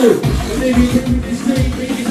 baby can you just make this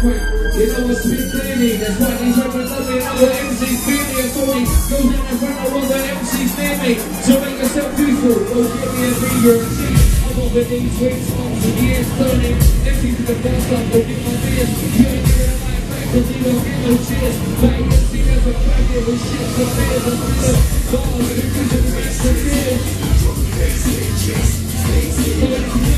quick. You know what's been clearly, that's why these rappers love me. I'm an MC feeling for me. Go down in front of all the MC family So make yourself beautiful, go give me a breather. I'm over these waves, songs and years turning. Empty to the best, I'm looking my fears. You ain't back, cause you don't get no cheers. My MC is a shit, so I'm feeling. Balls and the future, the best of fears. Drunk, bass, and chase,